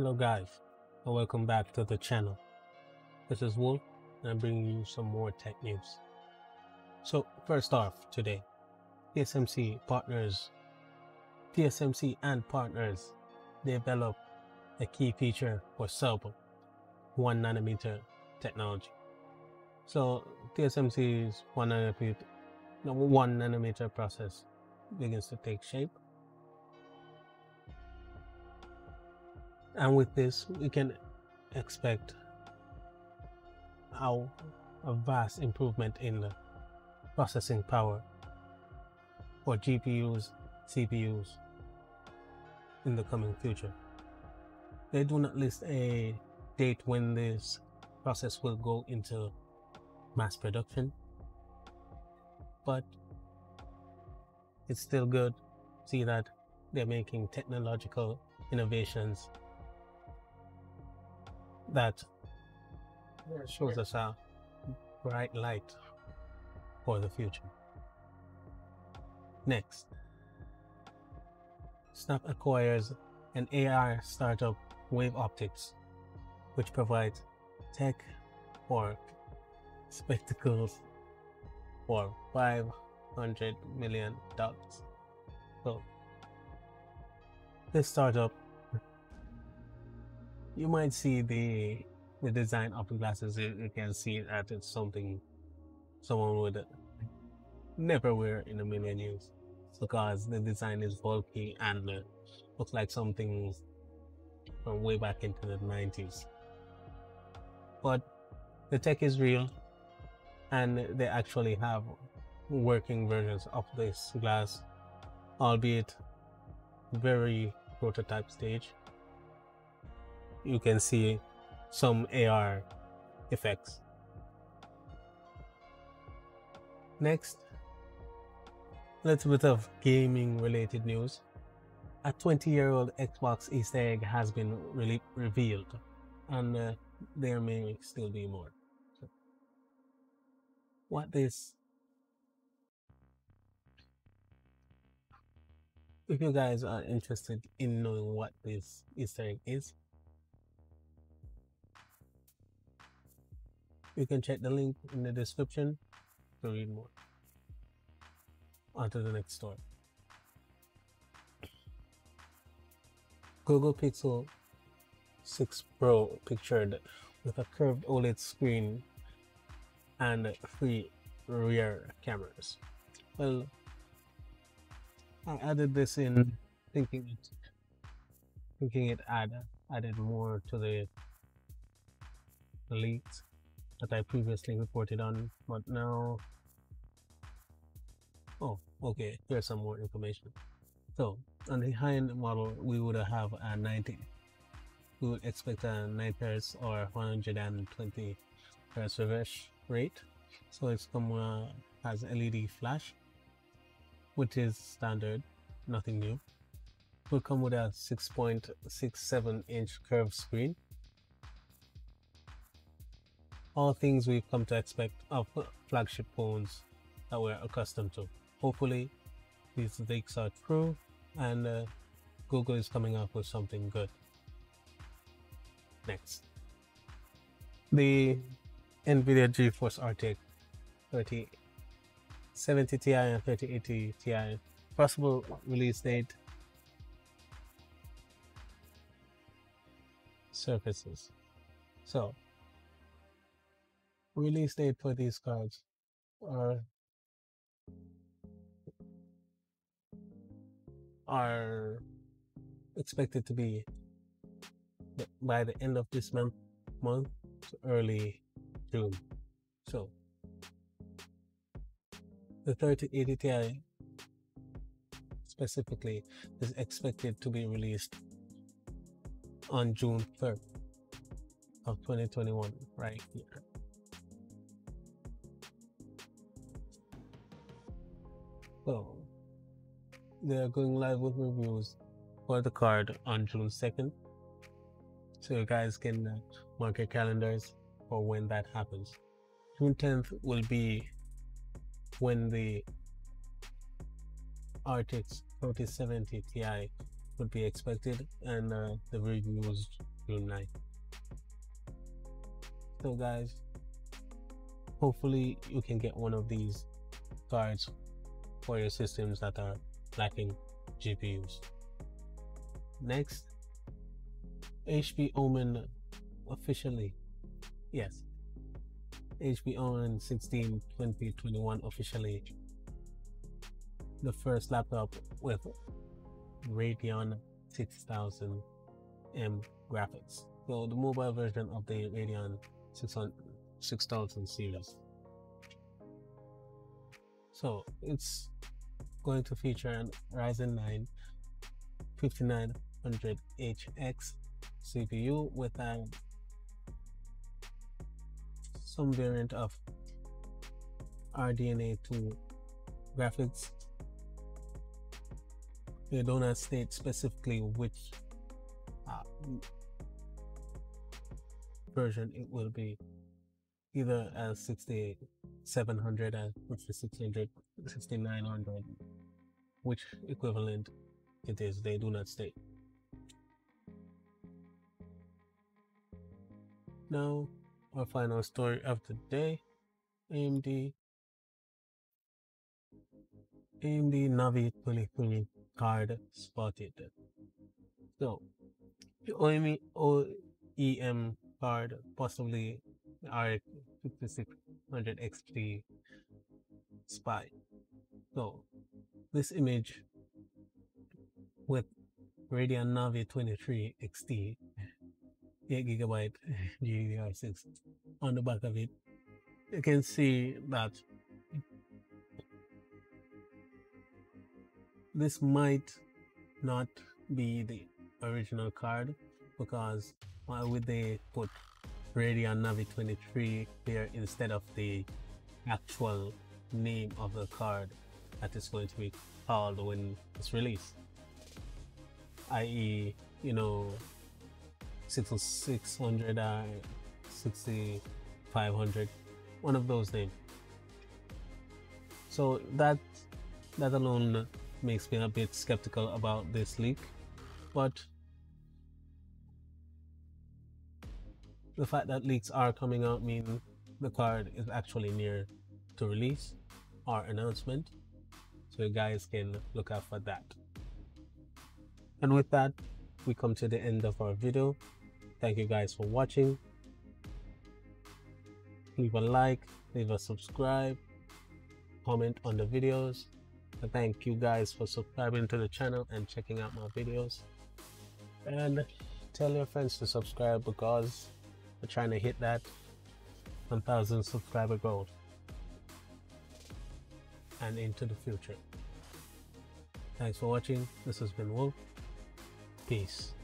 Hello guys and welcome back to the channel. This is Wolf and I'm bringing you some more tech news. So first off today, TSMC partners, TSMC and partners develop a key feature for sub 1 nanometer technology. So TSMC's 1 nanometer, 1 nanometer process begins to take shape and with this we can expect how a vast improvement in the processing power for GPUs, CPUs in the coming future. They do not list a date when this process will go into mass production, but it's still good to see that they're making technological innovations that shows us a bright light for the future. Next, Snap acquires an AR startup Wave Optics, which provides tech for spectacles for 500 million dollars. So, this startup you might see the the design of the glasses. You, you can see that it's something someone would never wear in a million years because the design is bulky and uh, looks like something from way back into the 90s. But the tech is real and they actually have working versions of this glass, albeit very prototype stage you can see some AR effects. Next, a little bit of gaming related news. A 20 year old Xbox Easter egg has been really revealed, and uh, there may still be more. What this if you guys are interested in knowing what this Easter egg is, You can check the link in the description to read more. On to the next story. Google Pixel 6 Pro pictured with a curved OLED screen and three rear cameras. Well, I added this in hmm. thinking it thinking it add, added more to the leaks that I previously reported on, but now. Oh, okay, here's some more information. So, on the high end model, we would have a 90. We would expect a 9 Hz or 120 Hz refresh rate. So, it's come uh, has LED flash, which is standard, nothing new. Will come with a 6.67 inch curved screen all things we've come to expect of flagship phones that we're accustomed to. Hopefully, these leaks are true and uh, Google is coming up with something good. Next, the NVIDIA GeForce RTX 3070 Ti and 3080 Ti possible release date surfaces. So release date for these cards are are expected to be by the end of this month month early June. So the 3080 Ti specifically is expected to be released on June 3rd of 2021 right here. So they are going live with reviews for the card on June 2nd. So you guys can uh, mark your calendars for when that happens. June 10th will be when the RTX 3070 Ti would be expected and uh, the reviews June 9. So guys, hopefully you can get one of these cards for your systems that are lacking GPUs. Next, HP Omen officially, yes, HP Omen 16 2021 officially the first laptop with Radeon 6000M graphics. So the mobile version of the Radeon 6000 series. So it's going to feature an Ryzen 9 5900HX CPU with some variant of RDNA 2 graphics. They do not state specifically which uh, version it will be, either as 6700 and 5600, 6900, which equivalent it is, they do not state. Now, our final story of the day AMD AMD Navi 23 card spotted. So, OEM, OEM card, possibly RX 5600 XT spy. So, this image with Radeon Navi 23 XT 8 gigabyte GDDR6 on the back of it, you can see that this might not be the original card because why would they put Radeon Navi 23 here instead of the actual name of the card that is going to be called when it's released. I.e you know 6600 or uh, 6500 one of those names. So that that alone makes me a bit skeptical about this leak, but the fact that leaks are coming out mean the card is actually near to release or announcement, so you guys can look out for that. And with that, we come to the end of our video. Thank you guys for watching. Leave a like, leave a subscribe, comment on the videos, And thank you guys for subscribing to the channel and checking out my videos and tell your friends to subscribe because we're trying to hit that 1000 subscriber goal. And into the future. Thanks for watching. This has been wolf. Peace